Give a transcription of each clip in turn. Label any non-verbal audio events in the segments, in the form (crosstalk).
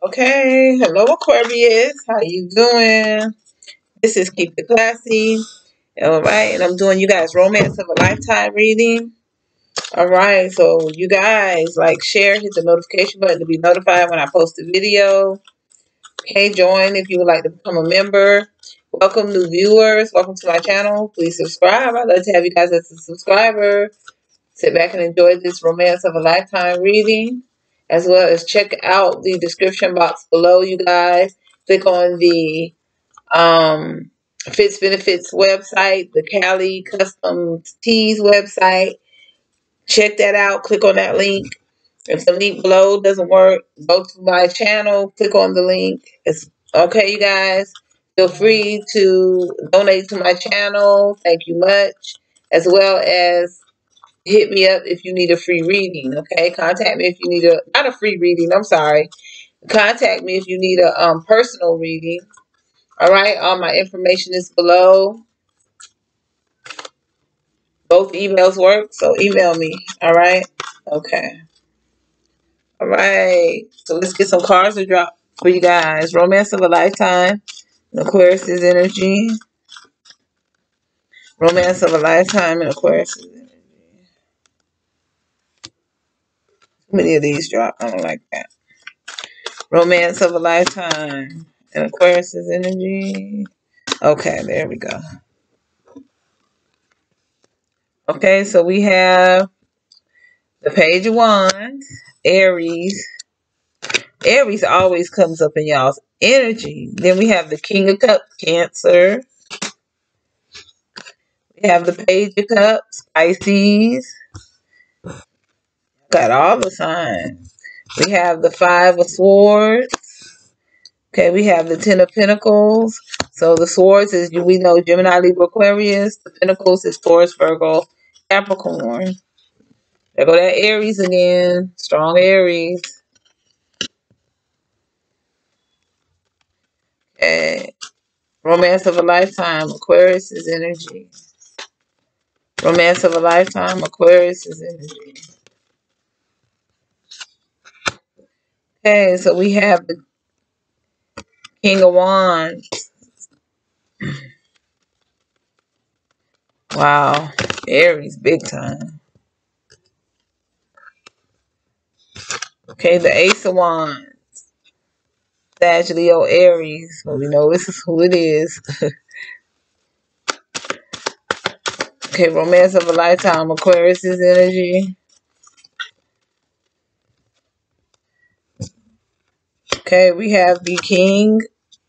Okay, hello Aquarius. How you doing? This is Keep It Classy. All right, and I'm doing you guys Romance of a Lifetime reading. All right, so you guys like, share, hit the notification button to be notified when I post a video. Okay, join if you would like to become a member. Welcome new viewers. Welcome to my channel. Please subscribe. I'd love to have you guys as a subscriber. Sit back and enjoy this Romance of a Lifetime reading, as well as check out the description box below, you guys. Click on the um, Fits Benefits website, the Kali Kustom Tees website. Check that out. Click on that link. If the link below doesn't work, go to my channel. Click on the link. It's okay, you guys. Feel free to donate to my channel. Thank you much. As well as hit me up if you need a free reading. Okay, contact me if you need a not a free reading. I'm sorry. Contact me if you need a um, personal reading. All right, all my information is below. Both emails work, so email me. All right. Okay. All right. So let's get some cards to drop for you guys. Romance of a lifetime. Aquarius energy. Romance of a lifetime and Aquarius energy. How many of these drop? I don't like that. Romance of a lifetime and Aquarius energy. Okay, there we go. Okay, so we have the Page of Wands, Aries. Aries always comes up in y'all's energy. Then we have the King of Cups, Cancer. We have the Page of Cups, Pisces. Got all the signs. We have the Five of Swords. Okay, we have the Ten of Pentacles. So the Swords is, we know, Gemini, Libra, Aquarius. The Pentacles is Taurus, Virgo, Capricorn. There go that Aries again. Strong Aries. Okay. Romance of a lifetime. Aquarius is energy. Romance of a lifetime. Aquarius is energy. Okay, so we have the King of Wands. Wow. Aries, big time. Okay, the Ace of Wands. Sag, Leo, Aries. Well, we know this is who it is. (laughs) okay, Romance of a Lifetime. Aquarius energy. Okay, we have the King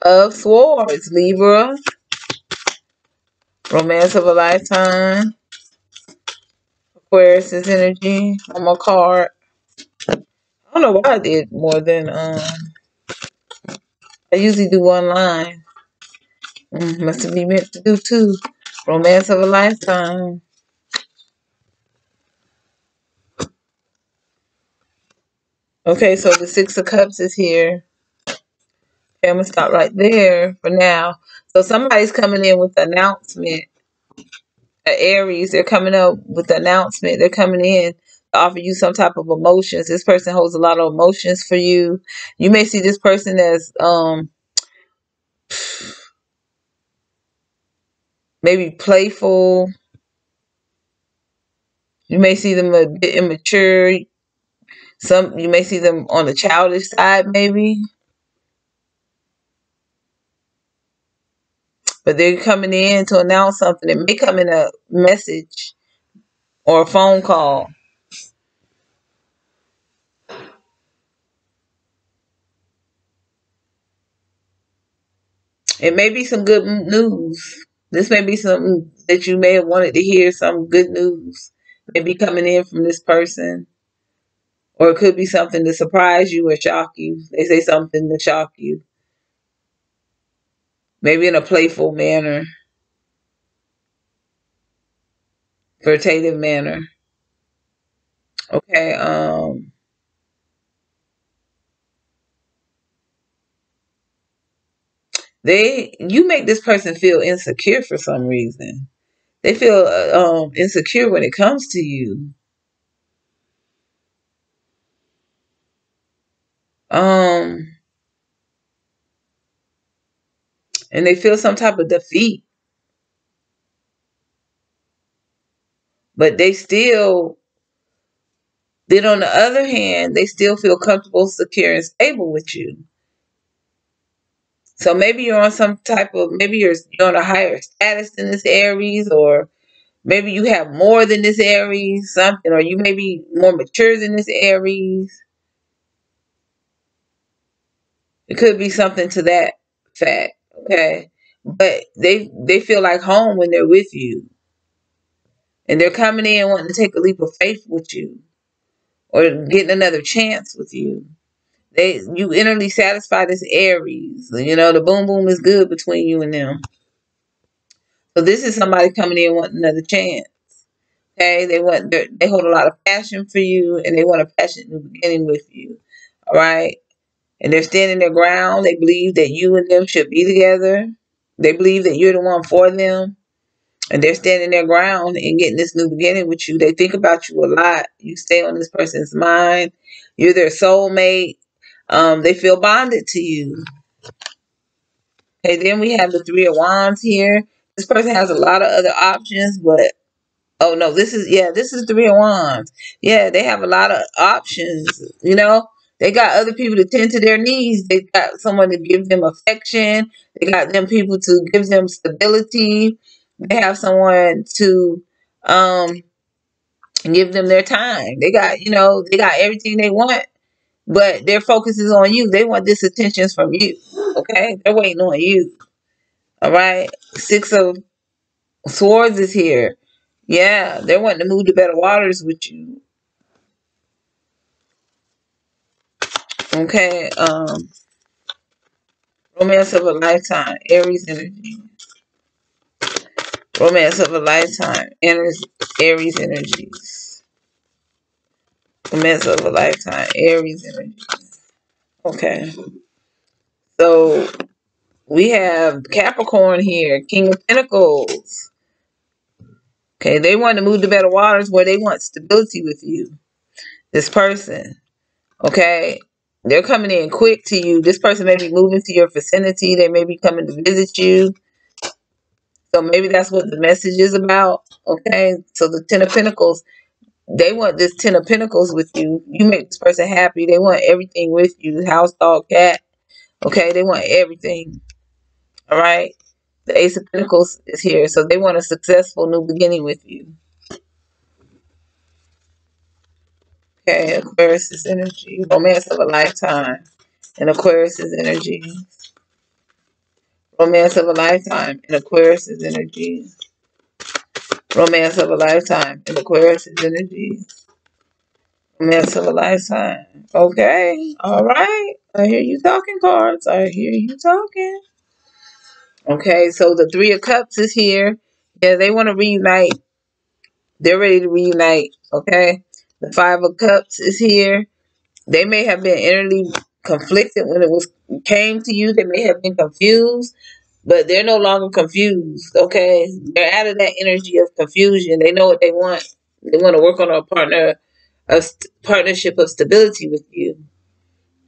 of Swords. Libra. Romance of a Lifetime. Aquarius energy. On my card. I don't know why I did more than um I usually do one line. Mm, must have been meant to do two. Romance of a lifetime. Okay, so the Six of Cups is here. Okay, I'm to stop right there for now. So somebody's coming in with an announcement. Uh, Aries, they're coming up with the announcement. They're coming in to offer you some type of emotions. This person holds a lot of emotions for you. You may see this person as um maybe playful. You may see them a bit immature. Some you may see them on the childish side, maybe. But they're coming in to announce something. It may come in a message or a phone call. It may be some good news. This may be something that you may have wanted to hear, some good news. Maybe coming in from this person. Or it could be something to surprise you or shock you. They say something to shock you. Maybe in a playful manner. Flirtative manner. Okay, um... They, you make this person feel insecure for some reason. They feel uh, um, insecure when it comes to you. Um, And they feel some type of defeat. But they still, then on the other hand, they still feel comfortable, secure, and stable with you. So maybe you're on some type of, maybe you're, you're on a higher status in this Aries, or maybe you have more than this Aries, something, or you may be more mature than this Aries. It could be something to that fact, okay? But they they feel like home when they're with you. And they're coming in wanting to take a leap of faith with you or getting another chance with you. They you innerly satisfy this Aries. You know, the boom boom is good between you and them. So this is somebody coming in wanting another chance. Okay, they want they hold a lot of passion for you, and they want a passionate new beginning with you. All right, and they're standing their ground. They believe that you and them should be together. They believe that you're the one for them, and they're standing their ground and getting this new beginning with you. They think about you a lot. You stay on this person's mind. You're their soulmate. Um, they feel bonded to you. Okay, then we have the Three of Wands here. This person has a lot of other options, but oh no, this is yeah, this is Three of Wands. Yeah, they have a lot of options. You know, they got other people to tend to their needs. They got someone to give them affection. They got them people to give them stability. They have someone to um give them their time. They got, you know, they got everything they want but their focus is on you. They want this attention from you. Okay? They're waiting on you. All right? Six of Swords is here. Yeah, they're wanting to move to better waters with you. Okay, um, romance of a lifetime, Aries energy. Romance of a lifetime, Aries, Aries energies. Romance of a lifetime, Aries energy. Okay. So we have Capricorn here, King of Pentacles. Okay, they want to move to better waters where they want stability with you. This person. Okay. They're coming in quick to you. This person may be moving to your vicinity. They may be coming to visit you. So maybe that's what the message is about. Okay. So the Ten of Pentacles they want this ten of pentacles with you. You make this person happy. They want everything with you. House, dog, cat. Okay, they want everything. All right. The ace of pentacles is here. So they want a successful new beginning with you. Okay, Aquarius energy. Romance of a lifetime. And Aquarius energy. Romance of a lifetime. And Aquarius energy. Romance of a lifetime in Aquarius energy. Romance of a lifetime. Okay. All right. I hear you talking, cards. I hear you talking. Okay, so the Three of Cups is here. Yeah, they want to reunite. They're ready to reunite. Okay. The Five of Cups is here. They may have been innerly conflicted when it was came to you. They may have been confused but they're no longer confused. Okay, they're out of that energy of confusion. They know what they want. They want to work on a partner, a partnership of stability with you.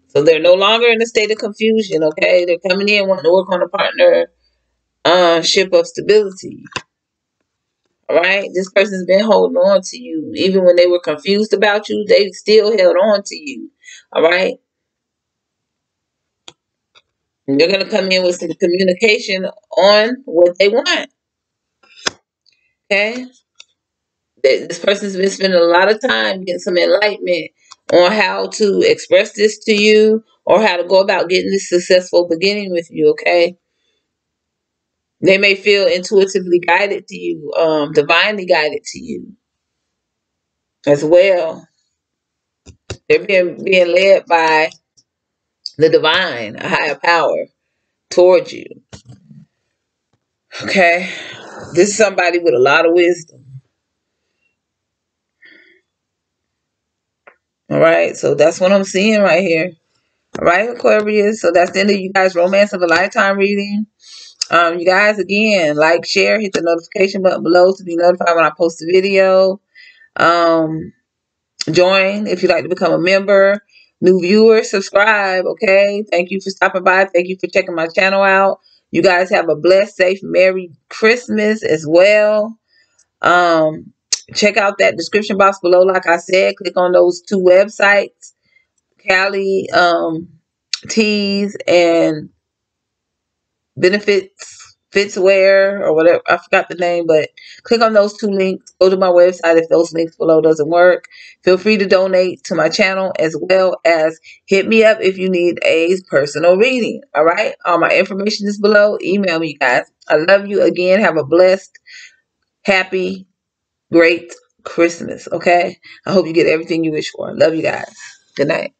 So they're no longer in a state of confusion. Okay, they're coming in wanting to work on a partner, uh, ship of stability. Right, this person's been holding on to you even when they were confused about you. They still held on to you. All right, they're going to come in with some communication on what they want. Okay? This person's been spending a lot of time getting some enlightenment on how to express this to you or how to go about getting this successful beginning with you, okay? They may feel intuitively guided to you, um, divinely guided to you as well. They're being, being led by the divine, a higher power towards you. Okay? This is somebody with a lot of wisdom. All right, so that's what I'm seeing right here. All right, Aquarius. So that's the end of you guys' romance of a lifetime reading. Um, you guys, again, like, share, hit the notification button below to be notified when I post a video. Um, join if you'd like to become a member. New viewers, subscribe, okay? Thank you for stopping by. Thank you for checking my channel out. You guys have a blessed, safe, Merry Christmas as well. Um, check out that description box below. Like I said, click on those two websites, Kali um, Tees and Benefits Fitswear or whatever. I forgot the name, but click on those two links. Go to my website if those links below doesn't work. Feel free to donate to my channel as well as hit me up if you need a personal reading. All right. All my information is below. Email me, guys. I love you again. Have a blessed, happy, great Christmas. Okay. I hope you get everything you wish for. Love you guys. Good night.